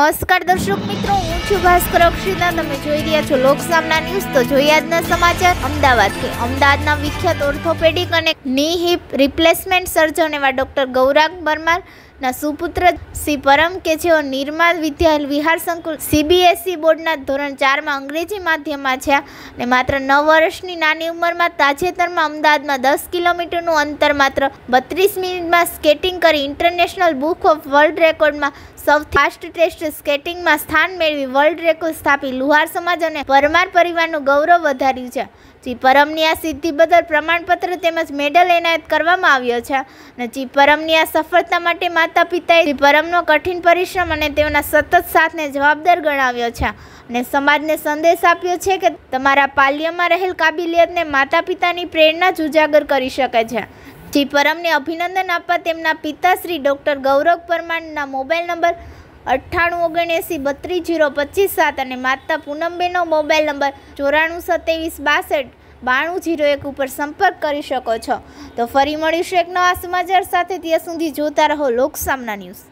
નમસ્કાર દર્શક મિત્રો, હું છું ભાસ્કર અક્ષિતા. તમે જોઈ રહ્યા છો લોકસામના ન્યૂઝ. તો જોઈએ આજના સમાચાર અમદાવાદથી. અમદાવાદના વિખ્યાત ઓર્થોપેડિક અને ની હિપ રિપ્લેસમેન્ટ સર્જન એવા ડોક્ટર ગૌરાંગ પરમાર ના સુપુત્ર શ્રી પરમ કે જેઓ નિર્માલ વિદ્યા વિહાર સંકુલ સીબીએસઈ બોર્ડના ધોરણ ચારમાં અંગ્રેજી માધ્યમમાં છે અને માત્ર નવ વર્ષની નાની ઉંમરમાં તાજેતરમાં અમદાવાદમાં દસ કિલોમીટરનું અંતર માત્ર બત્રીસ મિનિટમાં સ્કેટિંગ કરી ઇન્ટરનેશનલ બુક ઓફ વર્લ્ડ રેકોર્ડમાં સૌથી ફાસ્ટ ટેસ્ટ સ્કેટિંગમાં સ્થાન મેળવી વર્લ્ડ રેકોર્ડ સ્થાપી લુહાર સમાજ અને પરમાર પરિવારનું ગૌરવ વધાર્યું છે. જી પરમની આ સિદ્ધિ બદલ પ્રમાણપત્ર તેમજ મેડલ એનાયત કરવામાં આવ્યો છે અને જી પરમની આ સફળતા માટે માતા પિતાએ પરમનો કઠિન પરિશ્રમ અને તેઓના સતત સાથને જવાબદાર ગણાવ્યો છે. અને સમાજને સંદેશ આપ્યો છે કે તમારા પાલ્યમાં રહેલ કાબિલિયતને માતા પિતાની પ્રેરણા જ ઉજાગર કરી શકે છે. જી પરમને અભિનંદન આપવા તેમના પિતાશ્રી ડૉક્ટર ગૌરવ પરમારના મોબાઈલ નંબર અઠ્ઠાણું ઓગણએંસી બત્રીસ જીરો પચીસ સાત અને માતા પૂનમબેનનો મોબાઈલ નંબર ચોરાણું સત્યાવીસ બાસઠ બાણું જીરો એક ઉપર સંપર્ક કરી શકો છો. તો ફરી મળીશું એક નવા સમાચાર સાથે. ત્યાં સુધી જોતા રહો લોકસામના ન્યૂઝ.